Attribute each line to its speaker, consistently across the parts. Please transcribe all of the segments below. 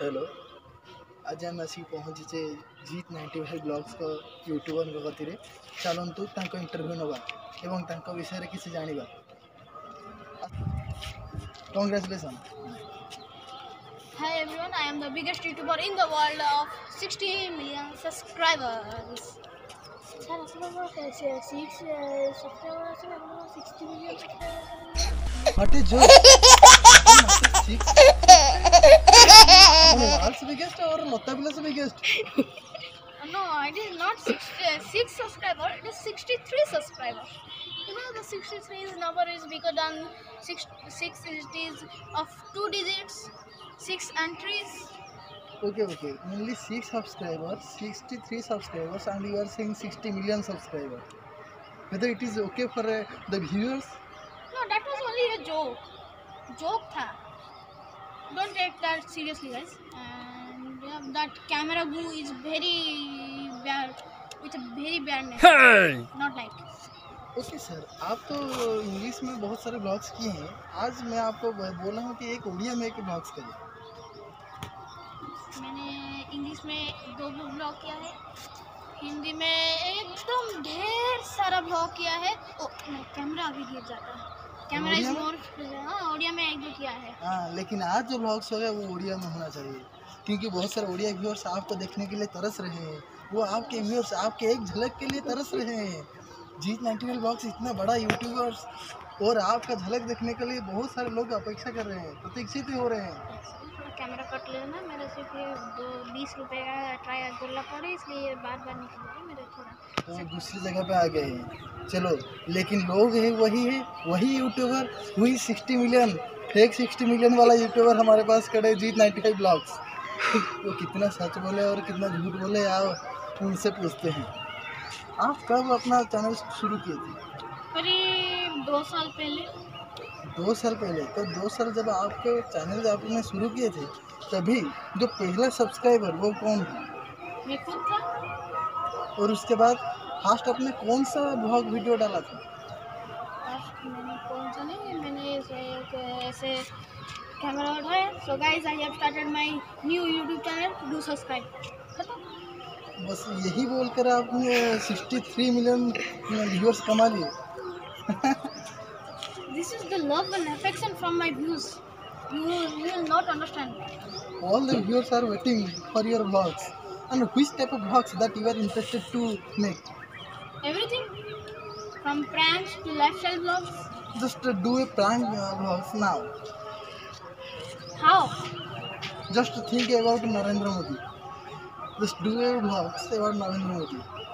Speaker 1: Hello. आज आम आस पहुँचे जीत नाइंटी फाइव ब्लग्स यूट्यूबर कति चलतु इंटरव्यू नवा विषय किसी जानवा congratulations
Speaker 2: hi every I am the YouTuber in the world sixty million subscribers
Speaker 1: Biggest or Lotta Villa's biggest?
Speaker 2: No, it is not six, uh, six subscriber, it is 63 subscriber. You know the 63 is number is bigger than six, six it is of two digits, six entries.
Speaker 1: Okay, okay. Only six subscribers, 63 subscribers, and you are saying 60 million subscribers. Whether it is okay for uh, the viewers?
Speaker 2: No, that was only a joke. Joke tha. Don't take that seriously, guys. And yeah, that camera goo is very bad. With a very bad name. hey! Not like.
Speaker 1: Okay okay, sir आप तो English में बहुत सारे blogs किए हैं आज मैं आपको बोला हूँ कि एक उड़िया में एक ब्लॉग्स करिए
Speaker 2: मैंने इंग्लिश में दो ब्लॉग किया है हिंदी में एकदम ढेर सारा ब्लॉग किया है ओ मेरा कैमरा अभी गिर जाता है हाँ है।
Speaker 1: लेकिन आज जो ब्लॉग्स हो गया वो ओडिया में होना चाहिए। क्योंकि बहुत सारे ओडिया व्यूअर्स आपको देखने के लिए तरस रहे हैं। वो आपके व्यूअर्स आपके एक झलक के लिए तरस रहे हैं। जीत नाइन्टी ब्लॉग्स इतना बड़ा यूट्यूबर्स और आपका झलक देखने के लिए बहुत सारे लोग अपेक्षा कर रहे हैं। प्रतीक्षित हो रहे हैं।
Speaker 2: कैमरा कट लेना। मेरा सिर्फ़ ये दो बीस रुपए का ट्राई बोलना पड़े इसलिए ये बार बार निकल रहा है मेरे थोड़ा।
Speaker 1: तो दूसरी जगह पे आ गए। हैं चलो लेकिन लोग है वही है वही यूट्यूबर वही sixty million fake sixty million वाला यूट्यूबर हमारे पास खड़े जीत नाइन्टी फाइव ब्लॉग्स वो कितना सच बोले और कितना झूठ बोले आओ उनसे पूछते हैं। आप कब अपना चैनल शुरू किए थे?
Speaker 2: करीब दो साल पहले।
Speaker 1: दो साल पहले तो दो साल जब आपके चैनल आपने शुरू किए थे तभी जो पहला सब्सक्राइबर वो कौन था?
Speaker 2: मैं खुद था
Speaker 1: और उसके बाद फास्ट आपने कौन सा ब्लॉग वीडियो डाला था?
Speaker 2: मैंने कौन सा नहीं मैंने ऐसे कैमरा उठाया। So guys I have started my new YouTube channel do subscribe
Speaker 1: बस यही बोलकर आपने 63 मिलियन व्यूअर्स कमा लिए।
Speaker 2: This is the love and affection from my views. You, will not understand.
Speaker 1: All the viewers are waiting for your vlogs. And which type of vlogs that you are interested to make?
Speaker 2: Everything. From pranks to lifestyle vlogs.
Speaker 1: Just uh, do a prank uh, vlogs now.
Speaker 2: How?
Speaker 1: Just think about Narendra Modi. Just do a vlogs about Narendra Modi.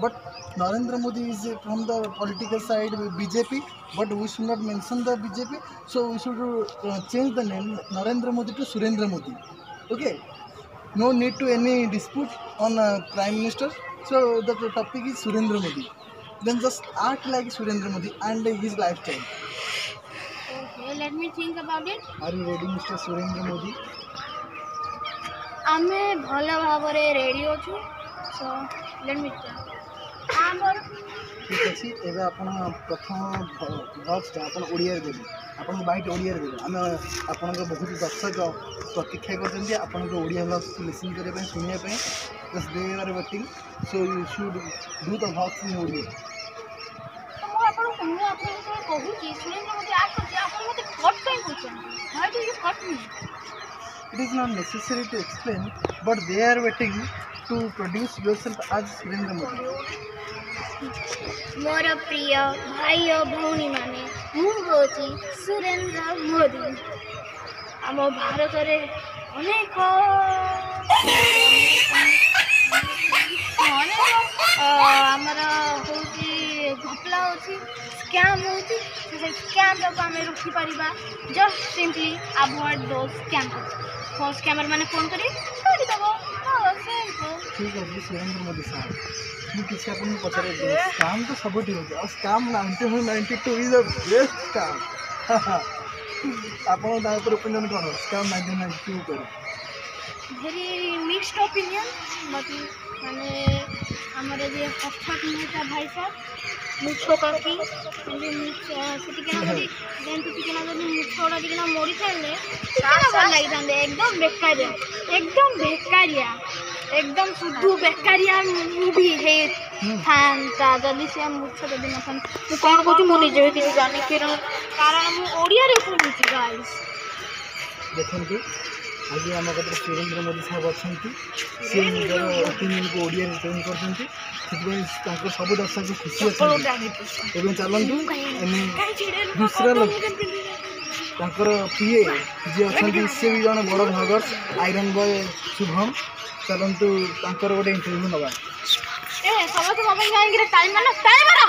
Speaker 1: But Narendra Modi is uh, from the political side with BJP, but we should not mention the BJP, so we should uh, change the name Narendra Modi to Surendra Modi. Okay? No need to any dispute on uh, Prime Minister. So the topic is Surendra Modi. Then just act like Surendra Modi and his lifestyle.
Speaker 2: okay let me think about it
Speaker 1: Are you ready, Mr. Surendra Modi?
Speaker 2: ଆମେ ଭଲ ଭାବରେ ready ଅଛୁ show late ମି ଆମର
Speaker 1: ଠିକ୍ ଅଛି ଏବେ ଆପଣ ପ୍ରଥମ ବ୍ଲଗ୍ସଟା ଆପଣ ଓଡ଼ିଆରେ ଦେବେ ଆପଣଙ୍କ ବାଇଟ୍ ଓଡ଼ିଆରେ ଦେବେ ଆମେ ଆପଣଙ୍କ ବହୁତ ଦର୍ଶକ ପ୍ରତୀକ୍ଷା କରୁଛନ୍ତି ଆପଣଙ୍କ ଓଡ଼ିଆ ବ୍ଲଗ୍ସକୁ ଲିସନ୍ କରିବା ପାଇଁ ଶୁଣିବା ପାଇଁ just they are waiting so you should do the blogs in Odia
Speaker 2: ତ ମୁଁ ଆପଣଙ୍କୁ ମୁଁ ଆପଣଙ୍କୁ ଯେତେବେଳେ କହୁଛି ସୁରେନ୍ଦ୍ର ମୋଦି ଆର୍ଟ କରୁଛି ଆପଣ ମୋତେ କଟ୍ କାହିଁ କରୁଛନ୍ତି ହ୍ୱାଇ ଡୁ ୟୁ କଟ୍ ମି
Speaker 1: it is not necessary to explain but they are waiting to produce yourself as Surendra Modi
Speaker 2: ମୋର ପ୍ରିୟ ଭାଇ ଓ ଭଉଣୀମାନେ ମୁଁ ହେଉଛି ସୁରେନ୍ଦ୍ର ମୋଦି ଆମ ଭାରତରେ ଅନେକ ଅନେକ ହେଉଛି ସେ ସ୍କ୍ୟାମ୍ଟାକୁ ଆମେ ରୋକିପାରିବା just simply avoid those scammer phone scammer ମାନେ ଫୋନ୍ କରି କରିଦେବ ସିମ୍ପଲ୍
Speaker 1: ଠିକ୍ ଅଛି ସୁରେନ୍ଦ୍ର ମୋଦି ସାର୍ ମୁଁ କିଛି ଆପଣଙ୍କୁ ପଚାରିବି ସ୍କାମ୍ ତ ସବୁଠି ହେଉଛି ଆଉ scam ninety one ninety two is the best scam ଆପଣଙ୍କ ତା ଉପରେ ଓପିନିଅନ୍ କ'ଣ ସ୍କାମ୍ ନାଇଣ୍ଟି ନାଇଣ୍ଟି ଟୁ ଉପରେ
Speaker 2: ଭେରି ମିକ୍ସଡ ଓପିନିଅନ୍ ବାକି ମାନେ ଆମର ଯେ ହଠାତ୍ ନେତା ଭାଇ ସାର୍ ମୁଛ କାକି ସେ ଟିକେ ନା ଯଦି ଯେମିତି ଟିକେ ନା ଯଦି ମୁଛ ଗୁଡ଼ା ଟିକେ ନା ମୋଡ଼ିଥାନ୍ତେ ଟିକେ ନା ଭଲ ଲାଗିଥାନ୍ତେ ଏକଦମ ବେକାରିଆ ଏକଦମ ବେକାରିଆ ଏକଦମ ଶୁଦ୍ଧ ବେକାରିଆ ମୁଭି ହେଇଥାନ୍ତା ଯଦି ସେ ମୁଛ ଯଦି ନଥାନ୍ତା ମୁଁ କ'ଣ କହୁଛି ମୁଁ ନିଜେ ବି କିଛି ଜାଣିନି କାରଣ କାରଣ ମୁଁ ଓଡ଼ିଆରେ କହୁଛି ଗାଇସ୍
Speaker 1: ଦେଖନ୍ତୁ ଆଜି ଆମ କତିରେ ସୁରେନ୍ଦ୍ର ମୋଦି ସାହେବ ଅଛନ୍ତି ସେ ନିଜର ଓପିନିଅନକୁ ଓଡ଼ିଆରେ ଟ୍ରେନ୍ କରିଛନ୍ତି ସେଥିପାଇଁ ତାଙ୍କର ସବୁ ଦର୍ଶକ ଖୁସି ଅଛନ୍ତି ଏବଂ ଚାଲନ୍ତୁ ଆମେ ଦୁସରା ଲୋକ ତାଙ୍କର ପିଏ ଯିଏ ଅଛନ୍ତି ସିଏ ବି ଜଣେ ବଡ଼ ଭଗତ ଆଇରନ୍ ବୟ ଶୁଭମ ଚାଲନ୍ତୁ ତାଙ୍କର ଗୋଟେ ଇଣ୍ଟରଭ୍ୟୁ ନେବା
Speaker 2: ଏ ସମସ୍ତେ ମୋ ପାଇଁ କାହିଁକି ଟାଇମ୍ ମାର ଟାଇମ୍ ମାର